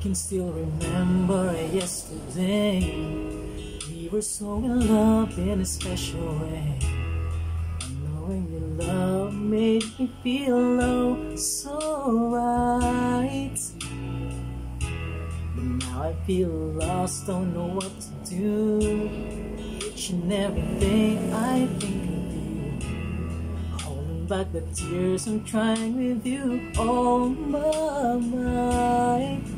can still remember yesterday. We were so in love in a special way. Knowing your love made me feel low, so right. But now I feel lost, don't know what to do. Each and every day I think of you. Holding back the tears I'm trying with you. Oh my mind.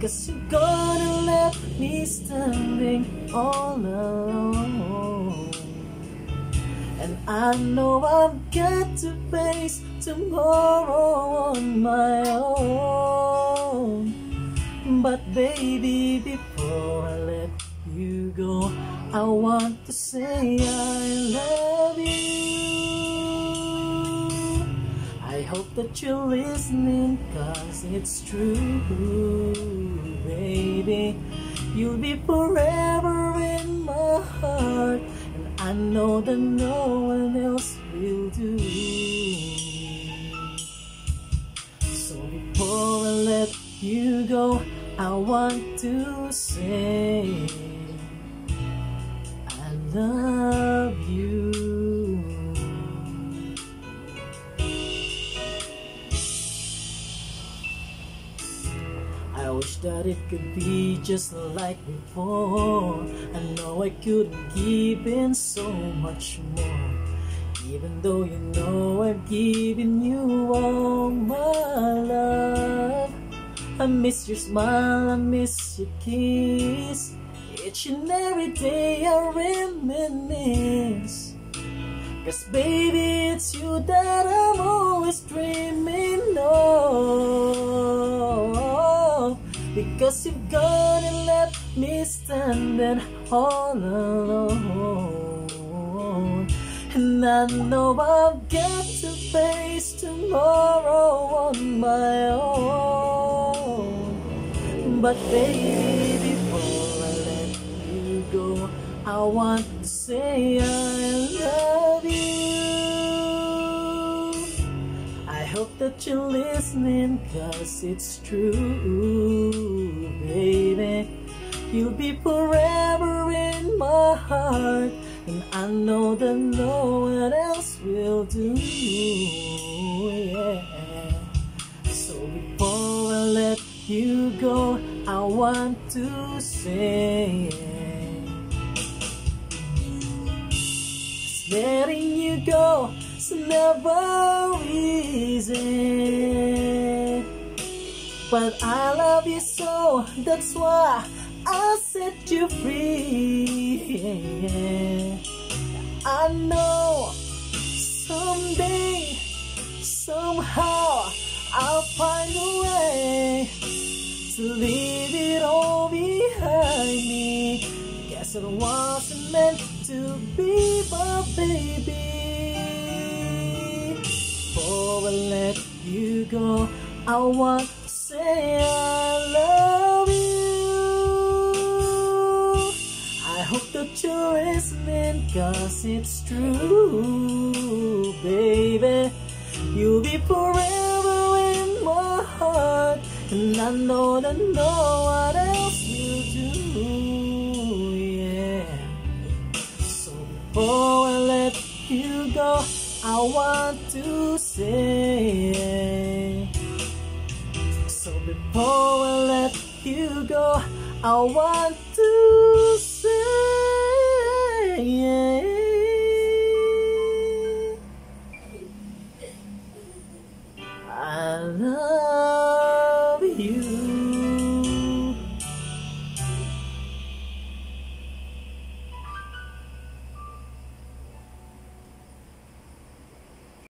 Because you're gonna left me standing all alone. And I know I've got to face tomorrow on my own. But baby, before I let you go, I want to say I love you. Hope that you're listening, cause it's true, baby. You'll be forever in my heart, and I know that no one else will do. So before I let you go, I want to say I love you. Wish that it could be just like before. I know I couldn't give in so much more. Even though you know I've given you all my love. I miss your smile, I miss your kiss. Each and every day I reminisce. Cause baby, it's you that I'm always dreaming Because you've gone and left me standing all alone. And I know I've got to face tomorrow on my own. But baby, before I let you go, I want to say I love you. I hope that you're listening, cause it's true, know that no one else will do. Yeah. So before I let you go, I want to say. Letting you go is never easy. But I love you so, that's why set you free. I know someday, somehow, I'll find a way to leave it all behind me. Guess it wasn't meant to be my baby. Before I let you go, I want to say listening, cause it's true, baby. You'll be forever in my heart, and I know that no one else will do. Yeah. So before I let you go, I want to say. So before I let you go, I want yeah.